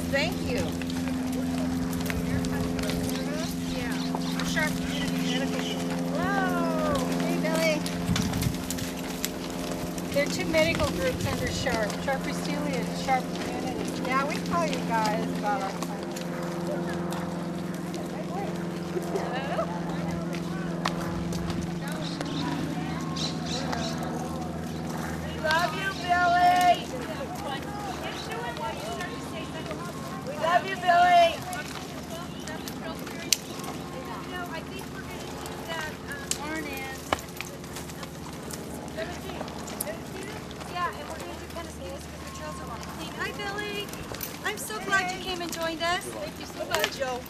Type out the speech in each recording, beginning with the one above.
Yes, thank you. Yeah. Sharp Group. Hey, Billy. There are two medical groups under Sharp, Sharp Rees-Stealy and Sharp Community. Yeah, we call you guys about our plan. We love you, Billy. We love you, Billy. No, I think we're gonna do that, um. Morning. Yeah, and we're gonna do Pennsylvania because the trails are long. Hi, Billy. I'm so glad you came and joined us. Thank you so much. Joe.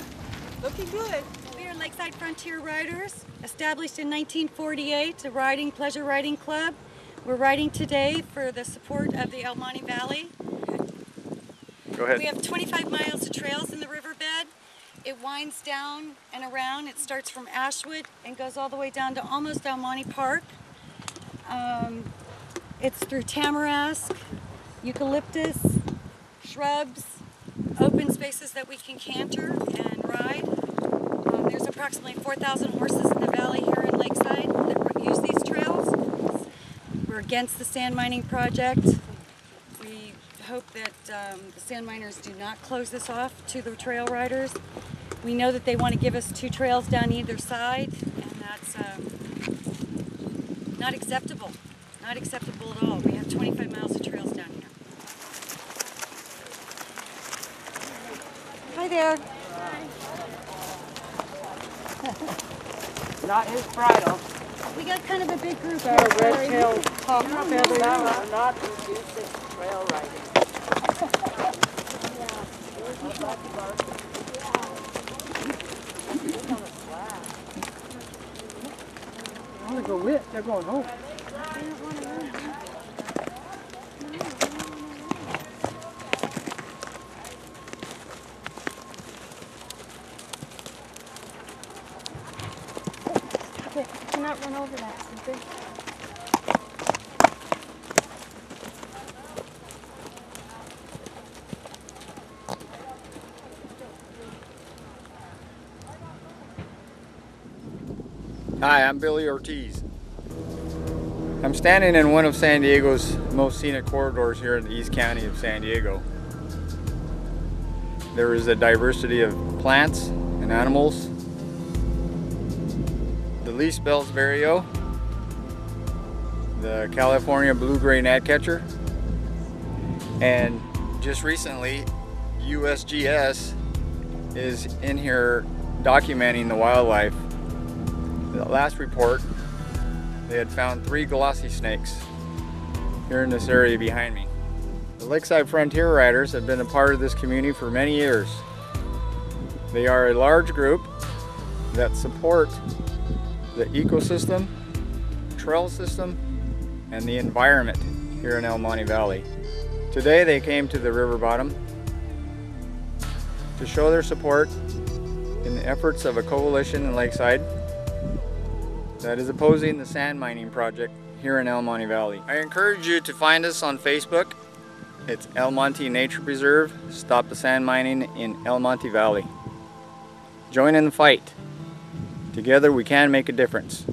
Looking good. We are Lakeside Frontier Riders, established in 1948, a riding, pleasure riding club. We're riding today for the support of the El Monte Valley. Go ahead. We have 25 miles of trails in the riverbed. It winds down and around. It starts from Ashwood and goes all the way down to almost El Monte Park. Um, it's through tamarisk, eucalyptus, shrubs, open spaces that we can canter and ride. Um, there's approximately 4,000 horses in the valley here in Lakeside that use these trails. We're against the sand mining project. We hope that um, the sand miners do not close this off to the trail riders. We know that they want to give us two trails down either side, and that's um, not acceptable. Not acceptable at all. We have 25 miles of trails down here. There. Not his bridle. We got kind of a big group here. Our sorry. red-tailed hawk feather are not conducive to trail riding. I want to go with. They're going home. Okay, cannot run over that. Hi, I'm Billy Ortiz. I'm standing in one of San Diego's most scenic corridors here in the East County of San Diego. There is a diversity of plants and animals. The least Bell's vireo, the California blue-gray gnatcatcher, and just recently USGS is in here documenting the wildlife the last report, they had found three glossy snakes here in this area behind me. The Lakeside Frontier Riders have been a part of this community for many years. They are a large group that support the ecosystem, trail system, and the environment here in El Monte Valley. Today they came to the river bottom to show their support in the efforts of a coalition in Lakeside that is opposing the sand mining project here in El Monte Valley. I encourage you to find us on Facebook. It's El Monte Nature Preserve, Stop the Sand Mining in El Monte Valley. Join in the fight. Together we can make a difference.